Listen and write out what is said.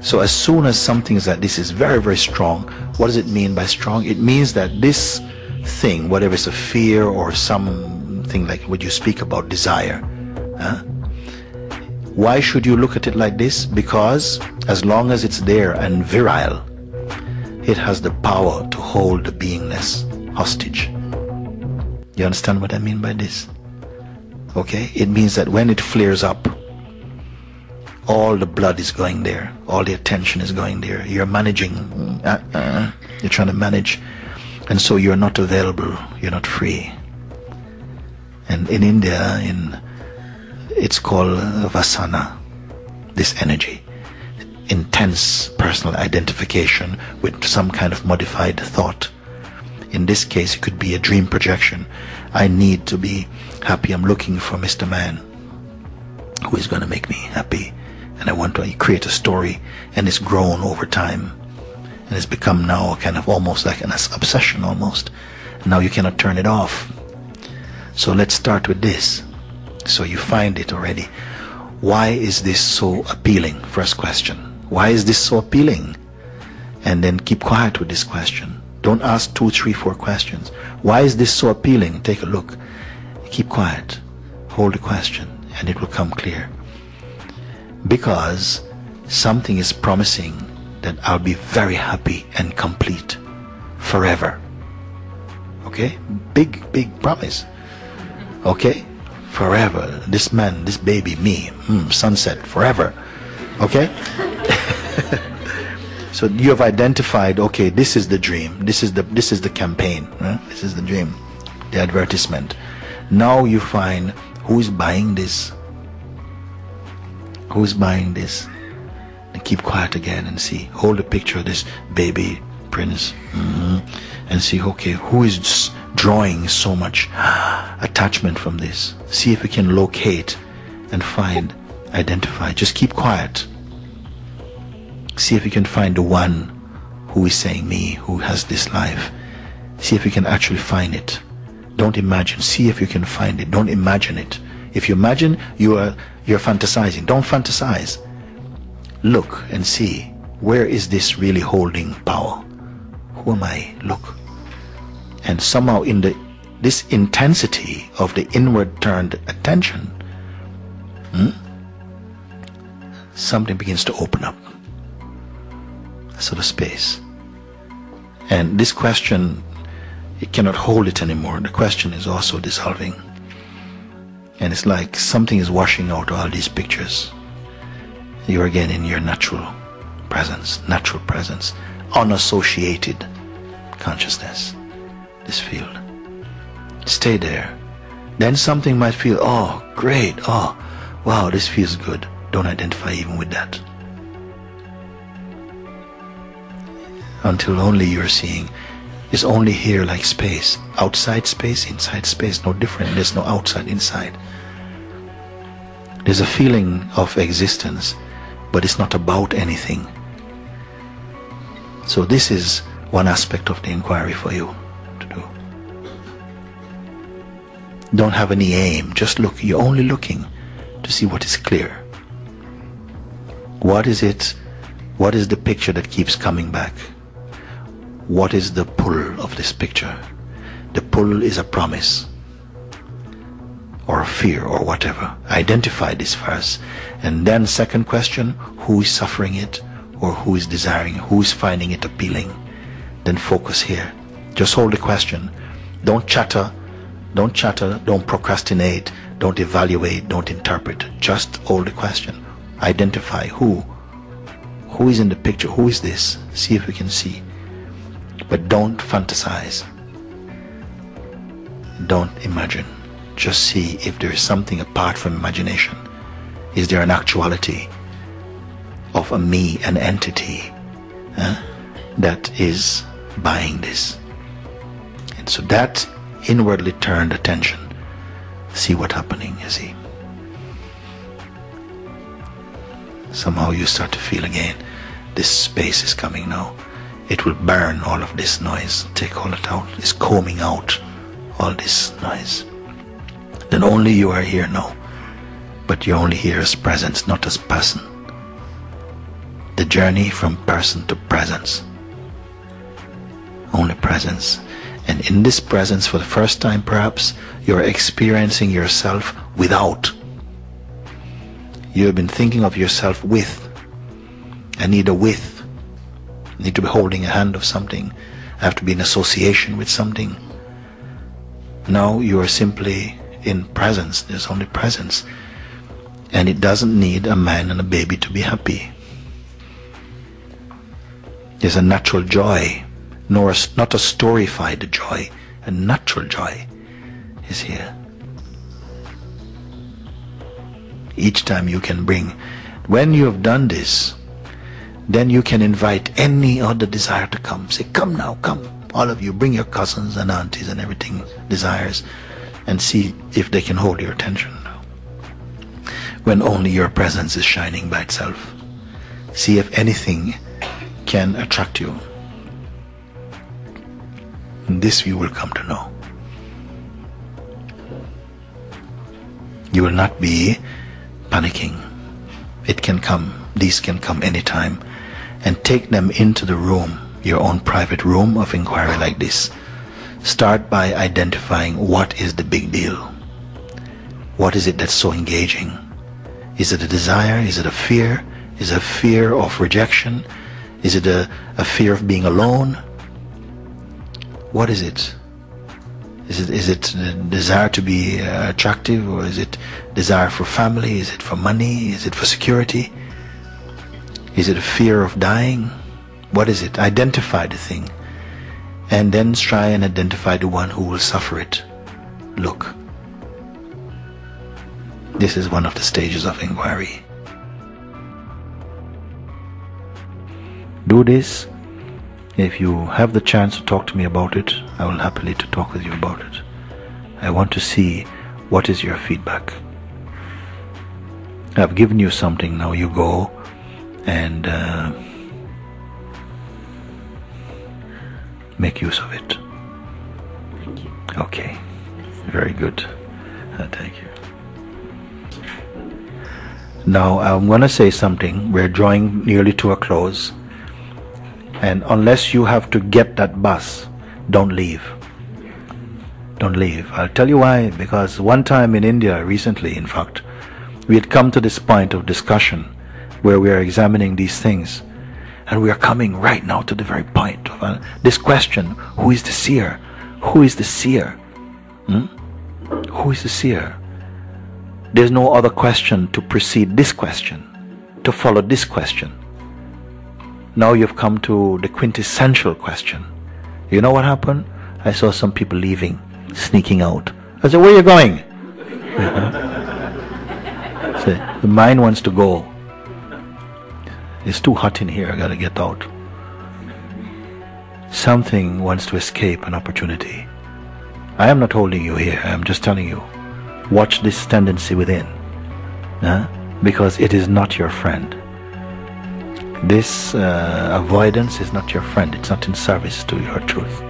So as soon as something is like this is very, very strong, what does it mean by strong? It means that this thing, whatever it's a fear or something like what you speak about, desire, huh? why should you look at it like this? Because as long as it's there and virile, it has the power to hold the beingness hostage. You understand what I mean by this? Okay? It means that when it flares up, all the blood is going there, all the attention is going there. You're managing, uh, uh, you're trying to manage, and so you're not available, you're not free. And in India, in it's called vasana, this energy, intense personal identification with some kind of modified thought. In this case, it could be a dream projection. I need to be happy. I'm looking for Mr. Man who is going to make me happy and I want to create a story and it's grown over time and it's become now kind of almost like an obsession almost now you cannot turn it off so let's start with this so you find it already why is this so appealing first question why is this so appealing and then keep quiet with this question don't ask two three four questions why is this so appealing take a look keep quiet hold the question and it will come clear because something is promising that I'll be very happy and complete forever. Okay? Big, big promise. Okay? Forever. This man, this baby, me, mm, sunset, forever. Okay? so you have identified, okay, this is the dream. This is the this is the campaign. Right? This is the dream. The advertisement. Now you find who is buying this Who's buying this? And keep quiet again and see. Hold a picture of this baby prince mm-hmm. and see, okay, who is drawing so much attachment from this? See if you can locate and find, identify. Just keep quiet. See if you can find the one who is saying me, who has this life. See if you can actually find it. Don't imagine. See if you can find it. Don't imagine it. If you imagine, you are you're fantasizing. Don't fantasize. Look and see where is this really holding power? Who am I? Look. And somehow in the this intensity of the inward turned attention, hmm, something begins to open up. Sort of space. And this question, it cannot hold it anymore. The question is also dissolving. And it's like something is washing out all these pictures. You're again in your natural presence, natural presence, unassociated consciousness, this field. Stay there. Then something might feel, oh, great, oh, wow, this feels good. Don't identify even with that. Until only you're seeing is only here like space. Outside space, inside space, no different. There's no outside, inside. There's a feeling of existence, but it's not about anything. So this is one aspect of the inquiry for you to do. Don't have any aim, just look. You're only looking to see what is clear. What is it? What is the picture that keeps coming back? What is the pull of this picture? The pull is a promise or a fear or whatever. Identify this first. And then second question, who is suffering it or who is desiring, who is finding it appealing? Then focus here. Just hold the question. Don't chatter. Don't chatter. Don't procrastinate. Don't evaluate. Don't interpret. Just hold the question. Identify who. Who is in the picture? Who is this? See if we can see. But don't fantasize. Don't imagine. Just see if there is something apart from imagination. Is there an actuality of a me, an entity that is buying this? And so that inwardly turned attention. See what's happening, you see. Somehow you start to feel again this space is coming now it will burn all of this noise, take all it out. It's combing out all this noise. Then only you are here now. But you only here as presence, not as person. The journey from person to presence. Only presence. And in this presence, for the first time perhaps, you're experiencing yourself without. You have been thinking of yourself with. I need a with. I need to be holding a hand of something. I have to be in association with something. Now you are simply in presence. There's only presence. And it doesn't need a man and a baby to be happy. There's a natural joy, nor a, not a storified joy. A natural joy is here. Each time you can bring, when you have done this, then you can invite any other desire to come. Say, come now, come. All of you, bring your cousins and aunties and everything, desires, and see if they can hold your attention. When only your presence is shining by itself. See if anything can attract you. And this you will come to know. You will not be panicking. It can come, these can come anytime, and take them into the room, your own private room of inquiry like this. Start by identifying what is the big deal. What is it that's so engaging? Is it a desire? Is it a fear? Is it a fear of rejection? Is it a, a fear of being alone? What is it? Is it is it a desire to be uh, attractive, or is it desire for family? Is it for money? Is it for security? Is it a fear of dying? What is it? Identify the thing, and then try and identify the one who will suffer it. Look. This is one of the stages of inquiry. Do this if you have the chance to talk to me about it, I will happily to talk with you about it. I want to see what is your feedback. I've given you something, now you go and uh, make use of it. Thank you. Okay, very good. Uh, thank you. Now I'm going to say something. We're drawing nearly to a close. And unless you have to get that bus, don't leave. Don't leave. I'll tell you why. Because one time in India, recently, in fact, we had come to this point of discussion where we are examining these things. And we are coming right now to the very point of uh, this question Who is the seer? Who is the seer? Hmm? Who is the seer? There's no other question to precede this question, to follow this question. Now you've come to the quintessential question. You know what happened? I saw some people leaving, sneaking out. I said, Where are you going? the mind wants to go. It's too hot in here, I gotta get out. Something wants to escape an opportunity. I am not holding you here, I am just telling you. Watch this tendency within. huh? Because it is not your friend. This uh, avoidance is not your friend, it's not in service to your truth.